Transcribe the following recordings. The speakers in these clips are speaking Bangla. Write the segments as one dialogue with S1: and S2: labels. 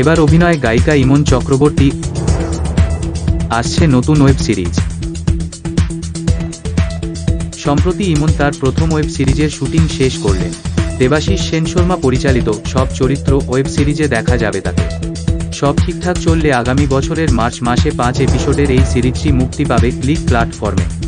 S1: এবার অভিনয় গায়িকা ইমন চক্রবর্তী আসছে নতুন ওয়েব সিরিজ। সম্প্রতি ইমন তার প্রথম ওয়েব সিরিজের শুটিং শেষ করলেন। দেবাশিস সেন শর্মা পরিচালিত সব চরিত্র ওয়েব সিরিজে দেখা যাবে তাকে। সব ঠিকঠাক চললে আগামী বছরের মার্চ মাসে পাঁচ এপিসোডের এই সিরিজটি মুক্তি পাবে ক্লিক প্ল্যাটফর্মে।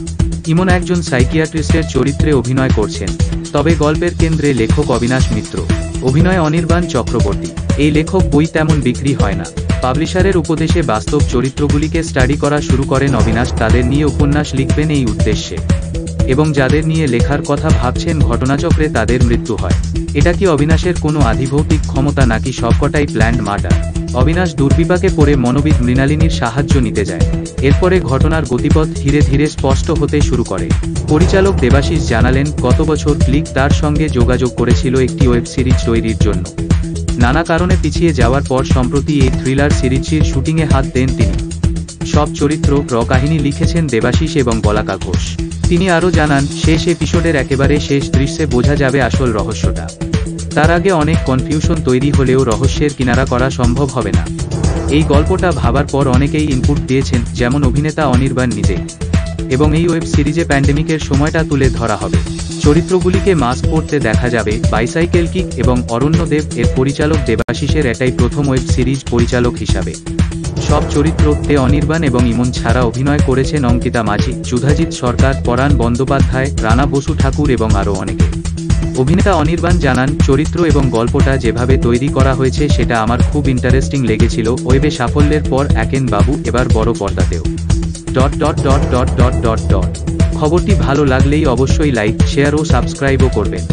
S1: ইমন একজন সাইকিয়াট্রিস্টের চরিত্রে অভিনয় করছেন, তবে গল্পের কেন্দ্রে লেখক অবিনাশ মিত্র। অভিনয় অনির্বাণ চক্রবর্তী। এই লেখক বই তেমন বিক্রি হয় না। পাবলিশারের উপদেশে বাস্তব চরিত্রগুলিকে স্টাডি করা শুরু করেন অবিনাশ, তাদের নিয়ে উপন্যাস লিখবেন এই উদ্দেশ্যে। এবং যাদের নিয়ে লেখার কথা ভাবছেন ঘটনাচক্রে তাদের মৃত্যু হয়। এটা কি অবিনাশের কোনো আধিভৌতিক ক্ষমতা নাকি সবকটাই প্ল্যান্ড মার্ডার অবিনাশ দুর্বিপাকে পড়ে মনোবিদ মৃণালিনীর সাহায্য নিতে যায়। এরপরে ঘটনার গতিপথ ধীরে ধীরে স্পষ্ট হতে শুরু করে। পরিচালক দেবাশিস জানালেন, গত বছর ক্লিক তার সঙ্গে যোগাযোগ করেছিল একটি ওয়েব সিরিজ তৈরির জন্য। নানা কারণে পিছিয়ে যাওয়ার পর সম্প্রতি এই থ্রিলার সিরিজটির শুটিংয়ে হাত দেন তিনি। সব চরিত্র র কাহিনী লিখেছেন দেবাশিস এবং বলাকা ঘোষ। তিনি আরও জানান, শেষ এপিসোডের একেবারে শেষ দৃশ্যে বোঝা যাবে আসল রহস্যটা। তার আগে অনেক কনফিউশন তৈরি হলেও রহস্যের কিনারা করা সম্ভব হবে না। এই গল্পটা ভাবার পর অনেকেই ইনপুট দিয়েছেন, যেমন অভিনেতা অনির্বাণ নিজে। এবং এই ওয়েব সিরিজে প্যান্ডেমিকের সময়টা তুলে ধরা হবে। চরিত্রগুলিকে মাস্ক পরতে দেখা যাবে, বাইসাইকেল কিক এবং অরণ্যদেব এর পরিচালক দেবাশিসের এটাই প্রথম ওয়েব সিরিজ পরিচালক হিসাবে। সব চরিত্রতে অনির্বাণ এবং ইমন ছাড়া অভিনয় করেছেন অঙ্কিতা মাঝি সুধাজিৎ সরকার, পরাণ বন্দ্যোপাধ্যায়, রানা বসু ঠাকুর এবং আরও অনেকে। অভিনেতা অনির্বাণ জানান, চরিত্র এবং গল্পটা যেভাবে তৈরি করা হয়েছে সেটা আমার খুব ইন্টারেস্টিং লেগেছিল ওয়েবে সাফল্যের পর একেন বাবু, এবার বড় পর্দাতেও। Dot dot dot dot dot dot dot. খবরটি ভালো লাগলেই অবশ্যই লাইক, শেয়ার ও সাবস্ক্রাইবও করবেন।